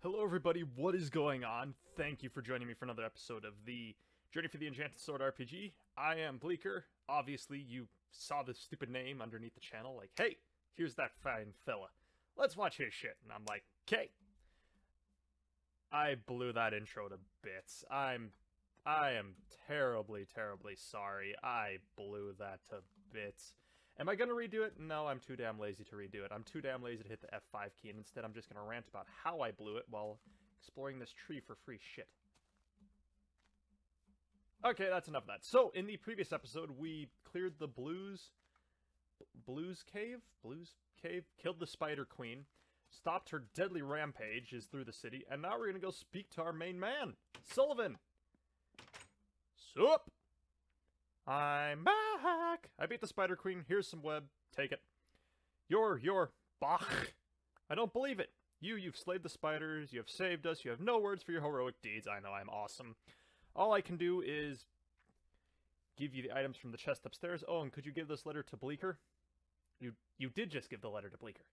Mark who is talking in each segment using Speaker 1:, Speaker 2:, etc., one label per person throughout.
Speaker 1: Hello, everybody. What is going on? Thank you for joining me for another episode of the Journey for the Enchanted Sword RPG. I am Bleaker. Obviously, you saw the stupid name underneath the channel. Like, hey, here's that fine fella. Let's watch his shit. And I'm like, okay. I blew that intro to bits. I'm, I am terribly, terribly sorry. I blew that to bits. Am I going to redo it? No, I'm too damn lazy to redo it. I'm too damn lazy to hit the F5 key, and instead I'm just going to rant about how I blew it while exploring this tree for free shit. Okay, that's enough of that. So, in the previous episode, we cleared the Blues... Blues Cave? Blues Cave? Killed the Spider Queen. Stopped her deadly rampage is through the city, and now we're gonna go speak to our main man, Sullivan. Sup? I'm back! I beat the Spider Queen. Here's some web. Take it. You're, you're, Bach. I don't believe it. You, you've slayed the spiders. You have saved us. You have no words for your heroic deeds. I know I'm awesome. All I can do is give you the items from the chest upstairs. Oh, and could you give this letter to Bleaker? You, you did just give the letter to Bleaker.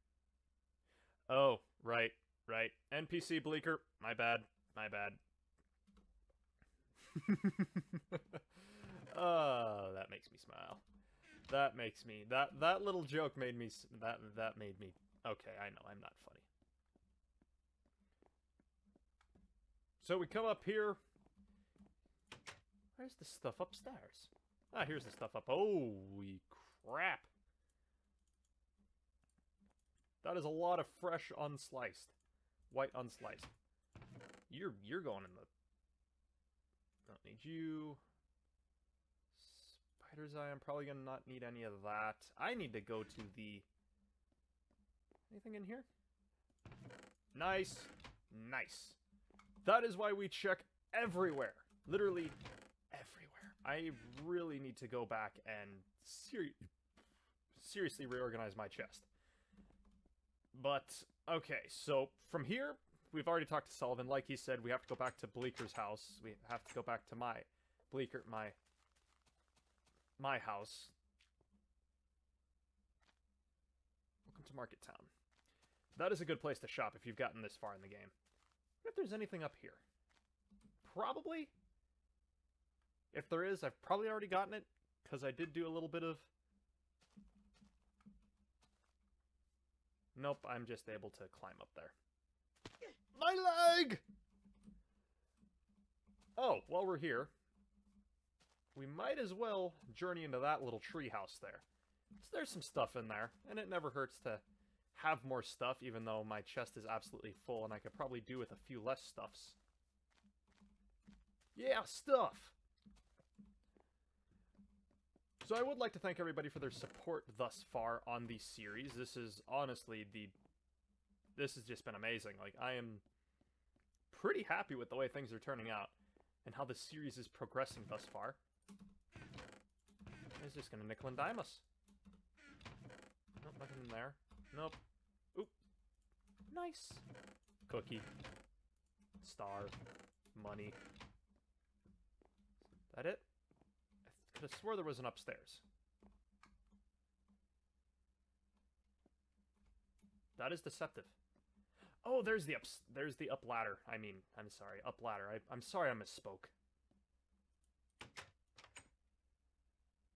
Speaker 1: Oh, right, right. NPC Bleaker. My bad. My bad. Oh, that makes me smile. That makes me that that little joke made me that that made me okay. I know I'm not funny. So we come up here. Where's the stuff upstairs? Ah, here's the stuff up. Holy crap! That is a lot of fresh unsliced, white unsliced. You're you're going in the. I Don't need you. Spider's Eye, I'm probably going to not need any of that. I need to go to the... Anything in here? Nice. Nice. That is why we check everywhere. Literally everywhere. I really need to go back and ser seriously reorganize my chest. But, okay, so from here, we've already talked to Sullivan. Like he said, we have to go back to Bleaker's house. We have to go back to my... Bleaker, my my house. Welcome to Market Town. That is a good place to shop if you've gotten this far in the game. if there's anything up here. Probably. If there is, I've probably already gotten it, because I did do a little bit of... Nope, I'm just able to climb up there. My leg! Oh, while we're here, we might as well journey into that little treehouse there. So there's some stuff in there, and it never hurts to have more stuff, even though my chest is absolutely full, and I could probably do with a few less stuffs. Yeah, stuff! So I would like to thank everybody for their support thus far on the series. This is honestly the... This has just been amazing. Like, I am pretty happy with the way things are turning out, and how the series is progressing thus far. He's just gonna nickel and dime us. Nope, nothing in there. Nope. Oop. Nice. Cookie. Star. Money. That it? I could have swore there was an upstairs. That is deceptive. Oh, there's the up. There's the up ladder. I mean, I'm sorry, up ladder. I, I'm sorry, I misspoke.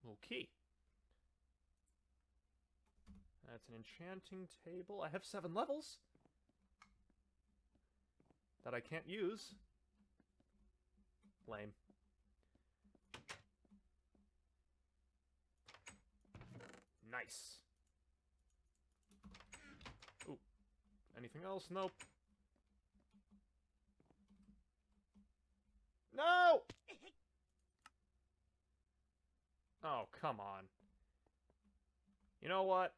Speaker 1: Okay. That's an enchanting table. I have seven levels that I can't use. Lame. Nice. Ooh. Anything else? Nope. No! Oh, come on. You know what?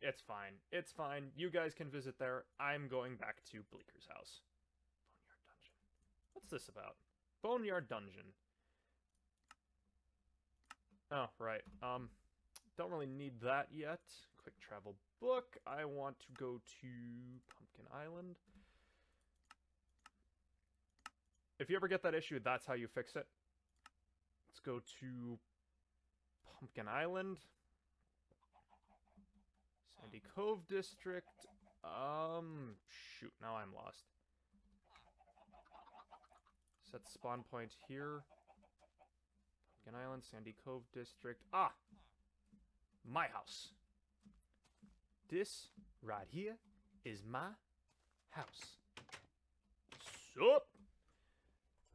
Speaker 1: It's fine. It's fine. You guys can visit there. I'm going back to Bleaker's house. Boneyard Dungeon. What's this about? Boneyard Dungeon. Oh, right. Um, don't really need that yet. Quick travel book. I want to go to Pumpkin Island. If you ever get that issue, that's how you fix it. Let's go to Pumpkin Island. Sandy Cove District. Um, shoot, now I'm lost. Set the spawn point here. Pumpkin Island, Sandy Cove District. Ah! My house. This right here is my house. Sup?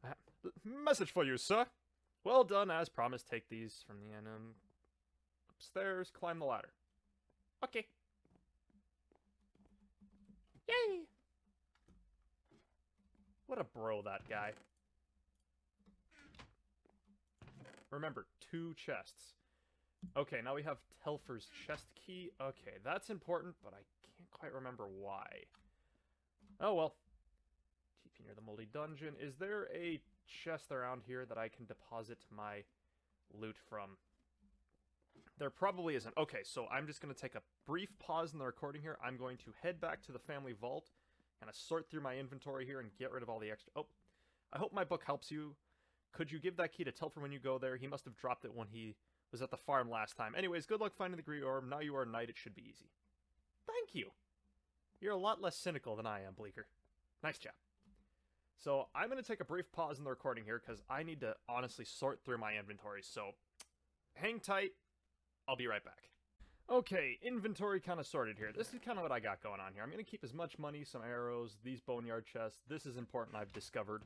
Speaker 1: Uh, Message for you, sir. Well done, as promised. Take these from the enum upstairs, climb the ladder. Okay. Yay! What a bro, that guy. Remember, two chests. Okay, now we have Telfer's chest key. Okay, that's important, but I can't quite remember why. Oh well. TP near the moldy dungeon. Is there a chest around here that I can deposit my loot from? There probably isn't. Okay, so I'm just going to take a brief pause in the recording here. I'm going to head back to the family vault, kind of sort through my inventory here and get rid of all the extra... Oh, I hope my book helps you. Could you give that key to Telfer when you go there? He must have dropped it when he was at the farm last time. Anyways, good luck finding the Green Orb. Now you are a knight, it should be easy. Thank you. You're a lot less cynical than I am, Bleaker. Nice job. So I'm going to take a brief pause in the recording here because I need to honestly sort through my inventory. So hang tight. I'll be right back. Okay, inventory kind of sorted here. This is kind of what I got going on here. I'm going to keep as much money, some arrows, these boneyard chests. This is important, I've discovered.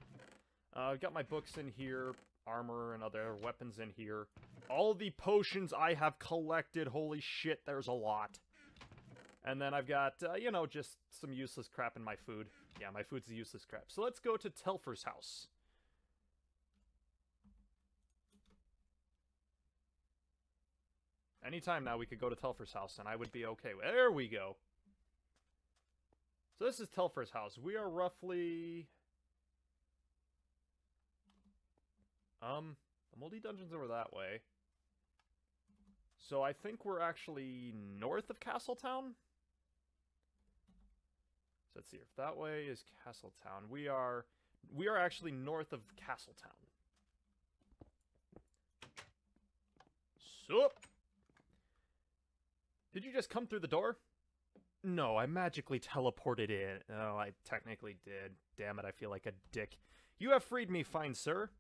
Speaker 1: Uh, I've got my books in here, armor and other weapons in here. All the potions I have collected, holy shit, there's a lot. And then I've got, uh, you know, just some useless crap in my food. Yeah, my food's a useless crap. So let's go to Telfer's house. Anytime now we could go to Telfer's house and I would be okay. There we go. So this is Telfer's house. We are roughly... Um, the Moldy Dungeon's over that way. So I think we're actually north of Castletown? So let's see if that way is Castletown. We are we are actually north of Castletown. Sup? Did you just come through the door? No, I magically teleported in. Oh, I technically did. Damn it, I feel like a dick. You have freed me, fine sir.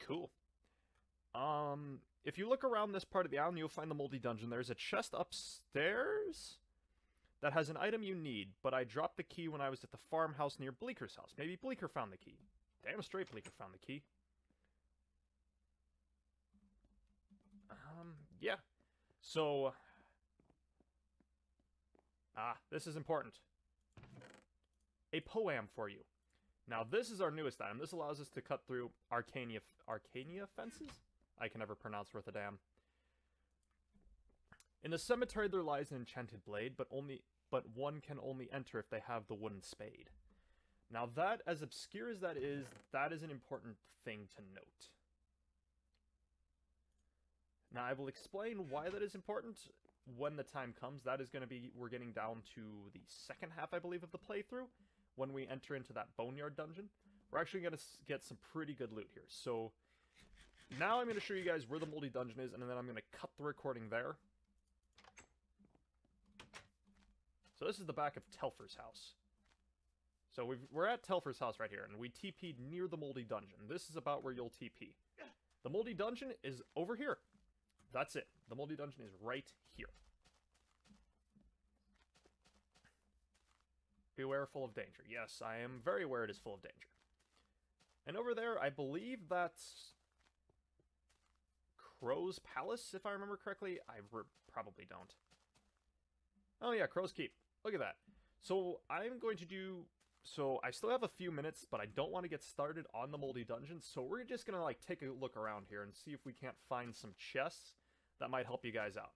Speaker 1: Cool. Um, if you look around this part of the island, you'll find the moldy dungeon. There's a chest upstairs that has an item you need, but I dropped the key when I was at the farmhouse near Bleaker's house. Maybe Bleaker found the key. Damn straight Bleaker found the key. Um, yeah. So, ah, this is important. A poem for you. Now, this is our newest item. This allows us to cut through Arcania, Arcania fences? I can never pronounce worth a damn. In the cemetery there lies an enchanted blade, but only but one can only enter if they have the wooden spade. Now that, as obscure as that is, that is an important thing to note. Now I will explain why that is important when the time comes. That is going to be, we're getting down to the second half, I believe, of the playthrough when we enter into that Boneyard dungeon. We're actually going to get some pretty good loot here. So now I'm going to show you guys where the Moldy Dungeon is, and then I'm going to cut the recording there. So this is the back of Telfer's house. So we are at Telfer's house right here, and we TP'd near the Moldy Dungeon. This is about where you'll TP. The Moldy Dungeon is over here. That's it. The Moldy Dungeon is right here. Beware full of danger. Yes, I am very aware it is full of danger. And over there, I believe that's Crow's Palace, if I remember correctly. I probably don't. Oh yeah, Crow's Keep. Look at that. So I'm going to do... So I still have a few minutes, but I don't want to get started on the Moldy Dungeon, so we're just going to like take a look around here and see if we can't find some chests that might help you guys out.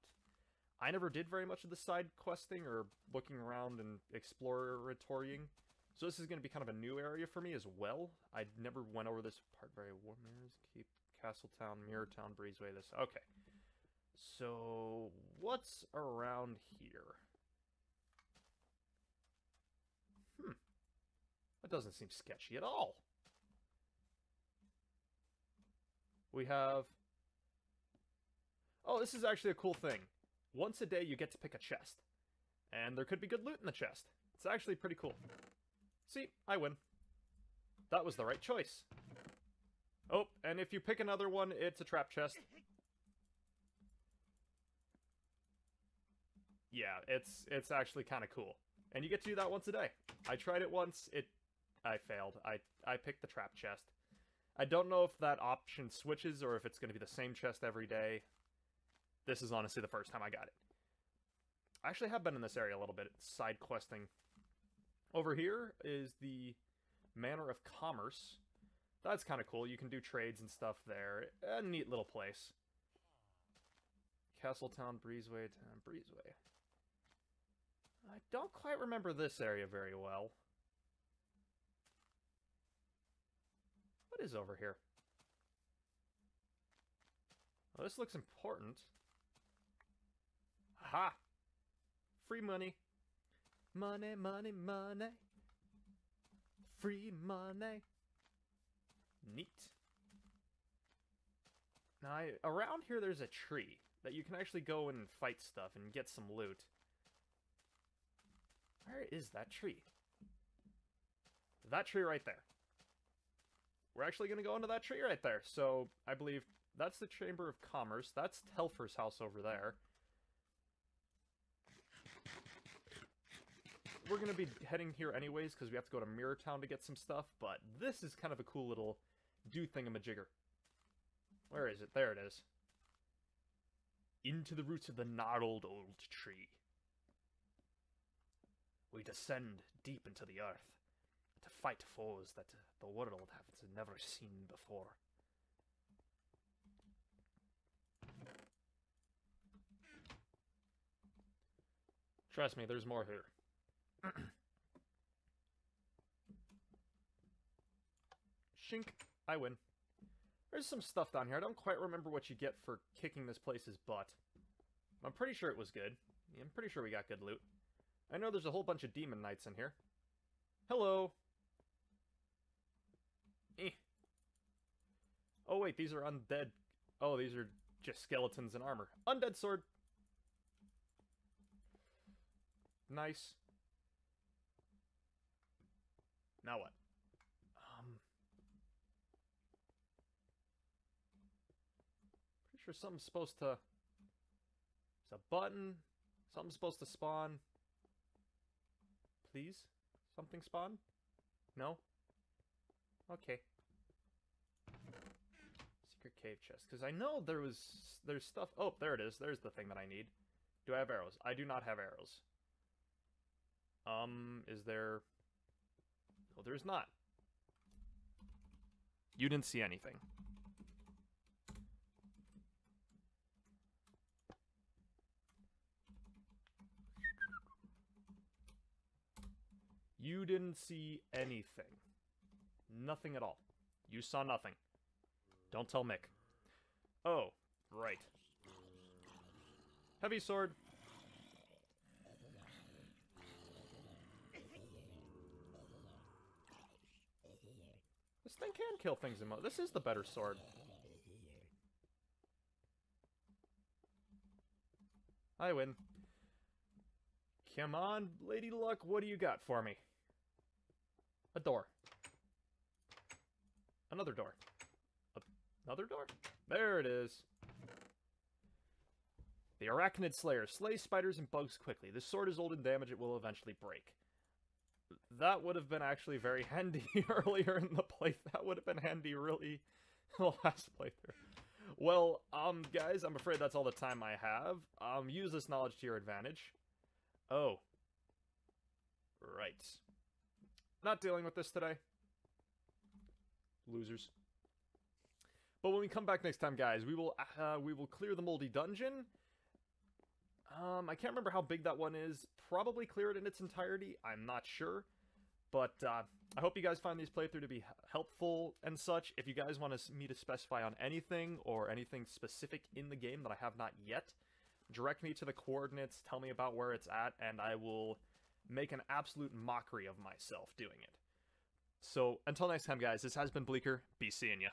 Speaker 1: I never did very much of the side questing or looking around and exploratorying. So this is going to be kind of a new area for me as well. I never went over this part very well. Keep, Castletown, Mirrortown, Breezeway, this. Okay. So, what's around here? Hmm. That doesn't seem sketchy at all. We have... Oh, this is actually a cool thing. Once a day, you get to pick a chest. And there could be good loot in the chest. It's actually pretty cool. See, I win. That was the right choice. Oh, and if you pick another one, it's a trap chest. Yeah, it's it's actually kind of cool. And you get to do that once a day. I tried it once, it I failed. I I picked the trap chest. I don't know if that option switches or if it's going to be the same chest every day. This is honestly the first time I got it. I actually have been in this area a little bit, side questing. Over here is the Manor of Commerce. That's kind of cool. You can do trades and stuff there. A neat little place. Castletown, Breezeway, Town, Breezeway. I don't quite remember this area very well. What is over here? Well, this looks important. Aha! Free money. Money, money, money. Free money. Neat. Now, I, around here there's a tree that you can actually go and fight stuff and get some loot. Where is that tree? That tree right there. We're actually going to go into that tree right there. So, I believe that's the Chamber of Commerce. That's Telfer's house over there. We're going to be heading here anyways because we have to go to Mirror Town to get some stuff, but this is kind of a cool little do thingamajigger. Where is it? There it is. Into the roots of the gnarled old tree. We descend deep into the earth to fight foes that the world has never seen before. Trust me, there's more here. Shink, I win. There's some stuff down here. I don't quite remember what you get for kicking this place's butt. I'm pretty sure it was good. I'm pretty sure we got good loot. I know there's a whole bunch of demon knights in here. Hello! Eh. Oh wait, these are undead. Oh, these are just skeletons in armor. Undead sword! Nice. Now what? Um... Pretty sure something's supposed to... It's a button. Something's supposed to spawn. Please? Something spawn? No? Okay. Secret cave chest. Because I know there was... There's stuff... Oh, there it is. There's the thing that I need. Do I have arrows? I do not have arrows. Um, is there... No, there's not. You didn't see anything. You didn't see anything. Nothing at all. You saw nothing. Don't tell Mick. Oh, right. Heavy sword. This thing can kill things in This is the better sword. I win. Come on, Lady Luck, what do you got for me? A door. Another door. Another door? There it is. The Arachnid Slayer. slays spiders and bugs quickly. This sword is old and damaged. It will eventually break. That would have been actually very handy earlier in the play. That would have been handy really the last playthrough. Well, um, guys, I'm afraid that's all the time I have. Um, use this knowledge to your advantage. Oh. Right. Not dealing with this today. Losers. But when we come back next time, guys, we will uh, we will clear the moldy dungeon. Um, I can't remember how big that one is. Probably clear it in its entirety. I'm not sure. But uh, I hope you guys find these playthrough to be helpful and such. If you guys want me to specify on anything or anything specific in the game that I have not yet, direct me to the coordinates, tell me about where it's at, and I will make an absolute mockery of myself doing it. So until next time, guys, this has been Bleaker. Be seeing ya.